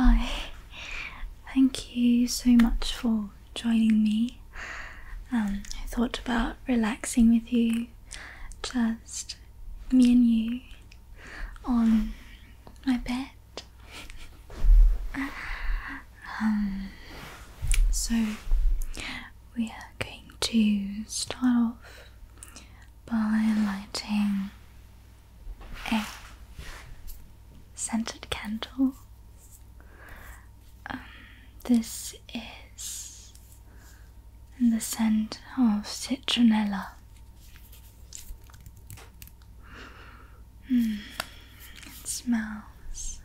Hi. Thank you so much for joining me. Um, I thought about relaxing with you, just me and you on my bed. Um, so we are going to start off by lighting a scented candle. This is in the scent of citronella. Mm, it smells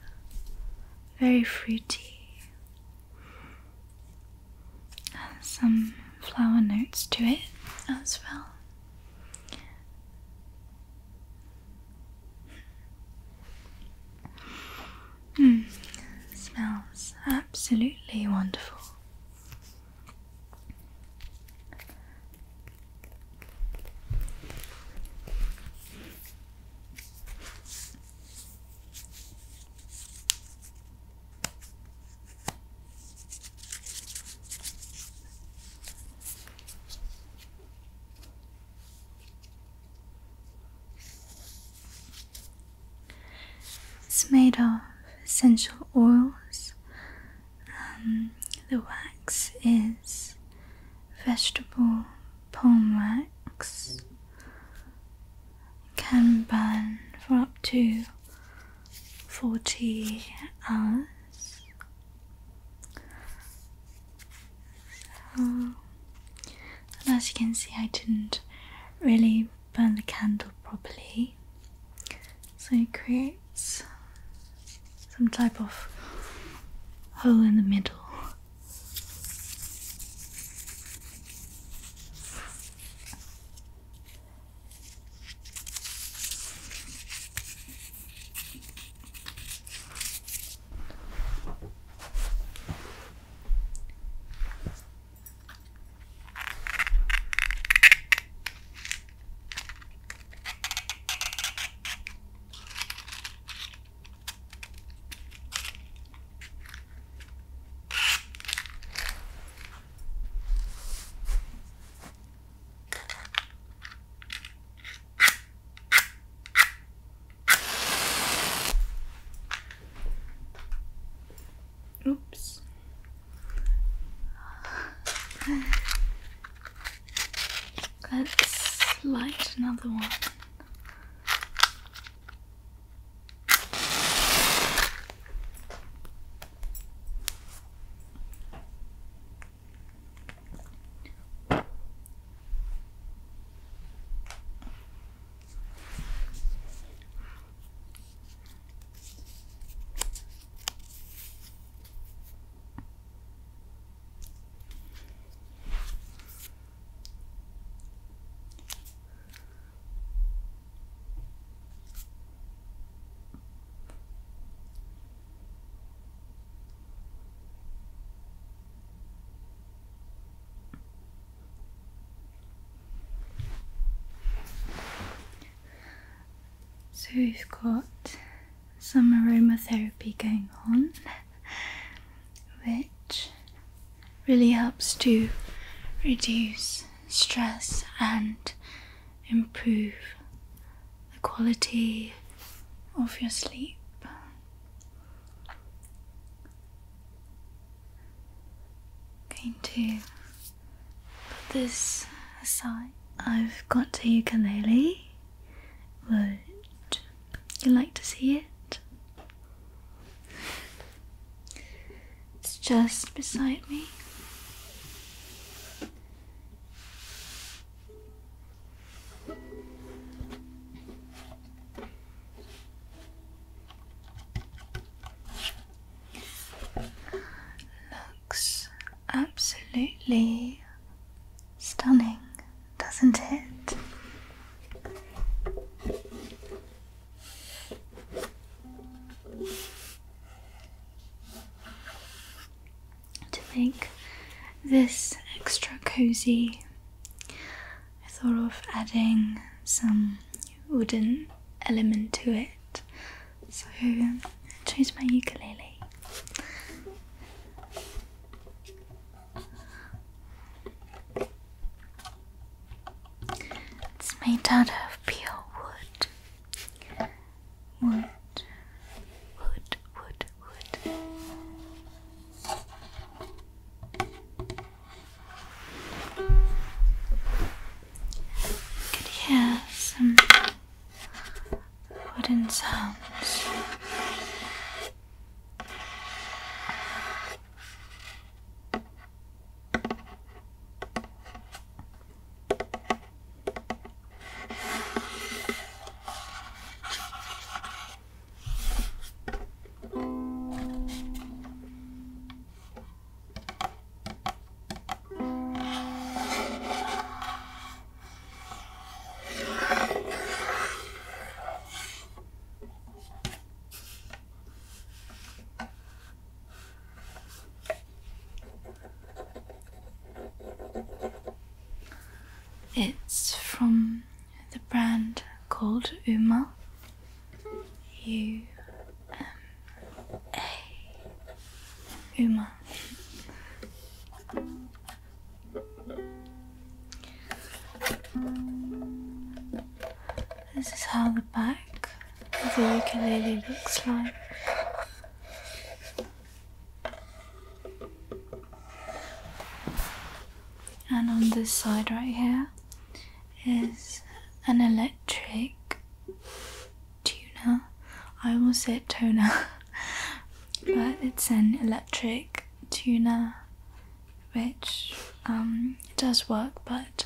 very fruity. Some flower notes to it as well. Mm, smells absolutely wonderful. It's made of essential oils. The wax is vegetable palm wax. Can burn for up to 40 hours. So, and as you can see, I didn't really burn the candle properly, so it creates some type of hole in the middle. So we've got some aromatherapy going on, which really helps to reduce stress and improve the quality of your sleep. Going to put this aside. I've got a ukulele. Would you like to see it? It's just beside me. Looks absolutely I thought of adding some wooden element to it. So I chose my ukulele. It's made out of pure wood. Wood It's from the brand called Uma. U M A. Uma. This is how the back of the ukulele looks like. And on this side right here is an electric tuner. I almost said toner, but it's an electric tuner which um, does work, but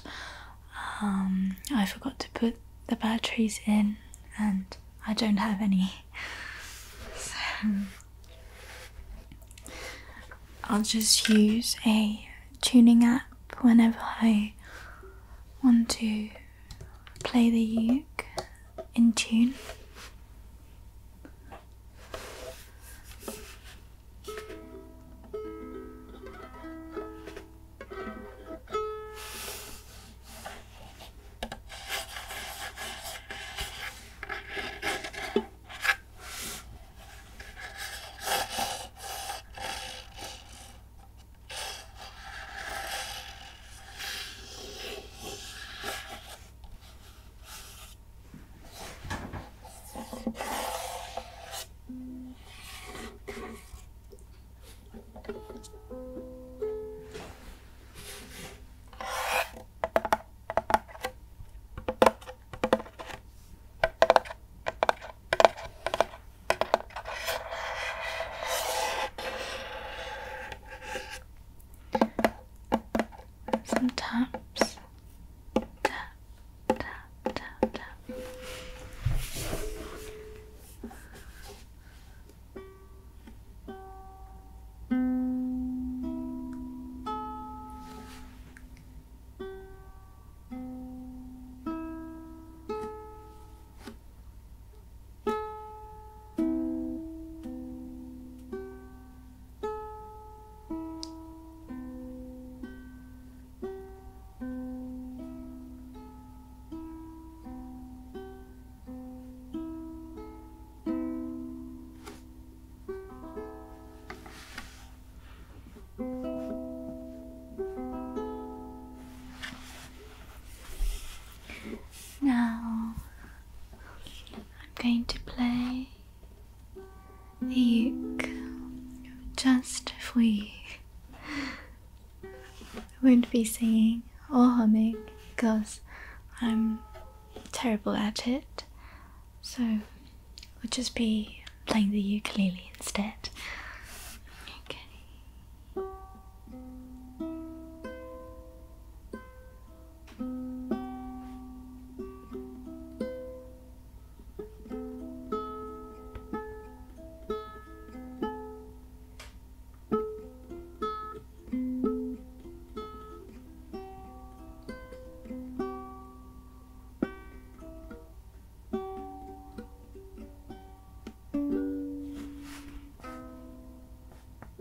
um, I forgot to put the batteries in and I don't have any. So I'll just use a tuning app whenever I want to play the uke in tune. Going to play the uke just for you. I won't be singing or humming because I'm terrible at it, so I'll just be playing the ukulele instead.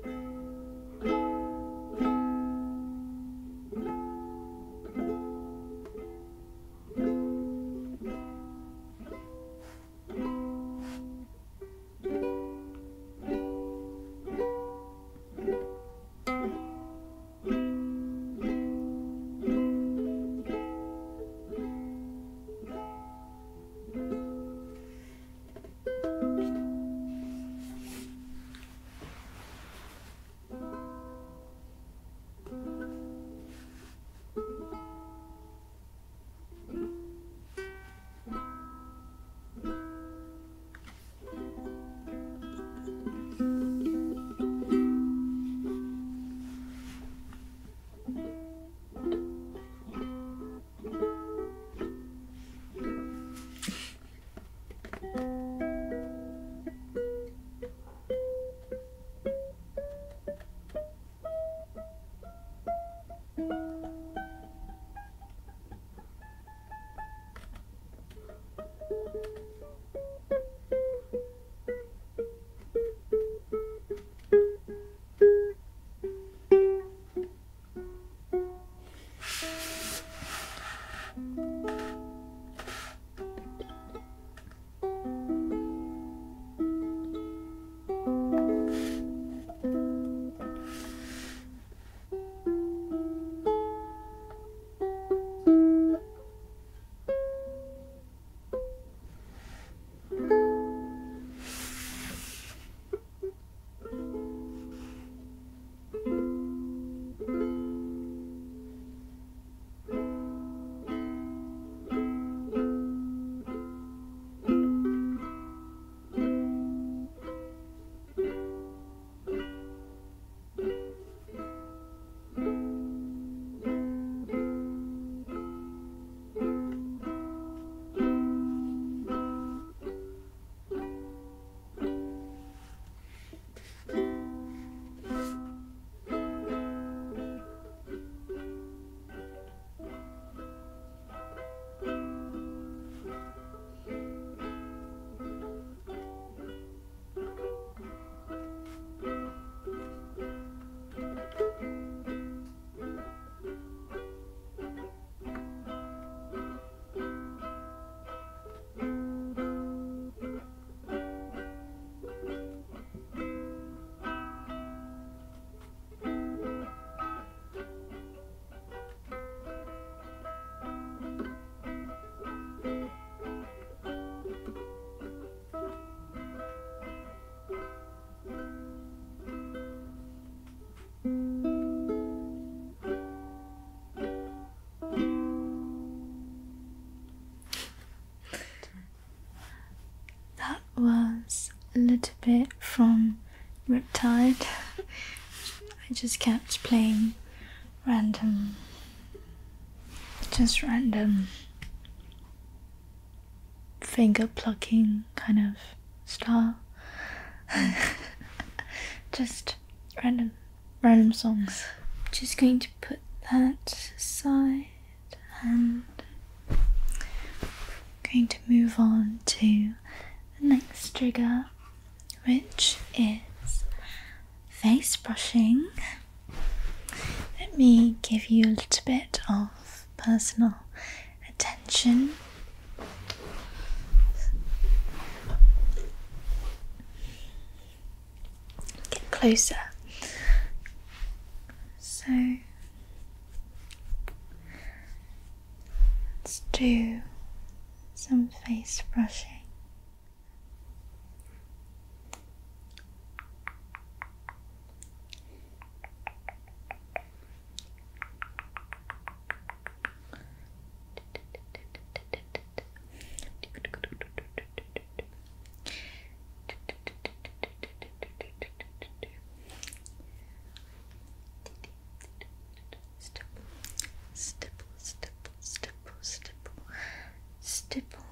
you. Little bit from Riptide. I just kept playing random, just random finger plucking kind of style. just random, random songs. Just going to put that aside and going to move on to the next trigger, which is face brushing. Let me give you a little bit of personal attention. Get closer. So let's do some face brushing. tes points.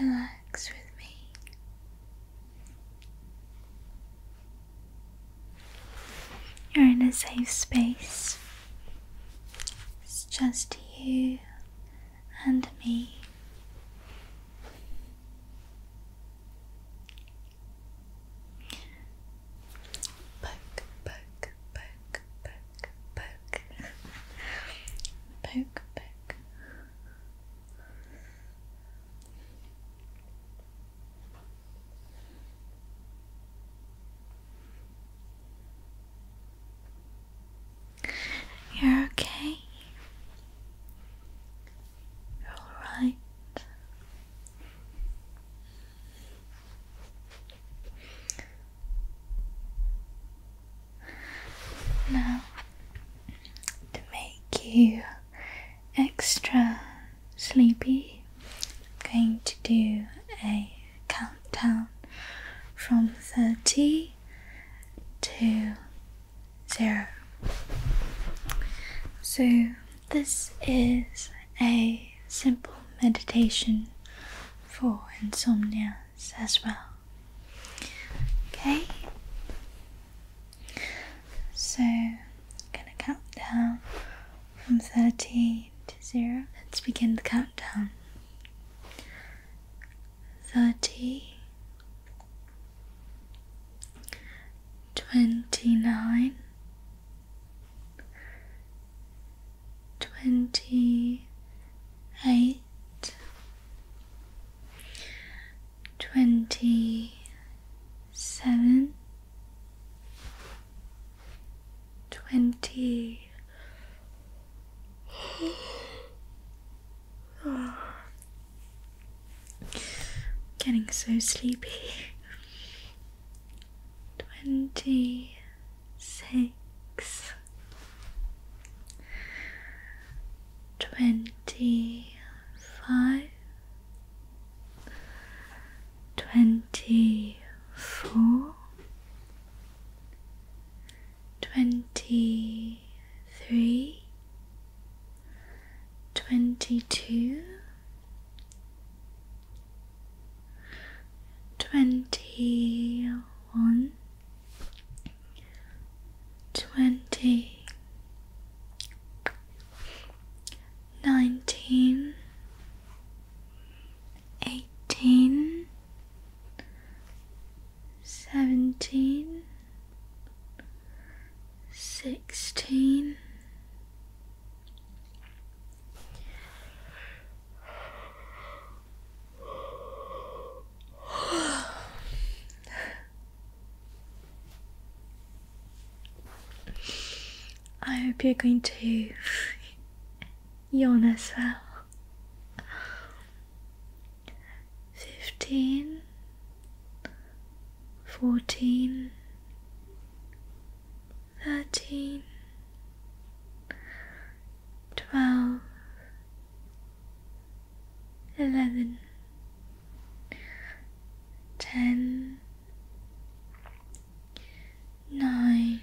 Relax with me. You're in a safe space. It's just you and me. Poke, poke, poke, poke, poke. Poke, poke. You're okay. You're alright. Now, to make you extra sleepy, I'm going to do a countdown from 30 to 0. So, this is a simple meditation for insomnias as well. Okay? So, I'm gonna count down from 30 to 0. Let's begin the countdown. 30 29 twenty eight, twenty seven, twenty. Getting so sleepy. Twenty six twenty five, twenty four, twenty three, twenty two, 21 I hope you're going to yawn as well. Fifteen, fourteen, thirteen, twelve, eleven, ten, nine,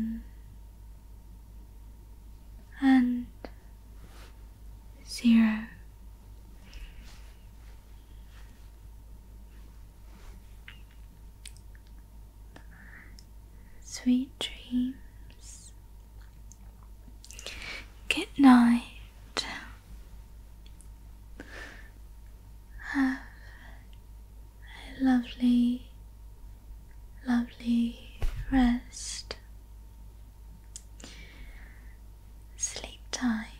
sweet dreams. Good night. Have a lovely, lovely rest. Sleep tight.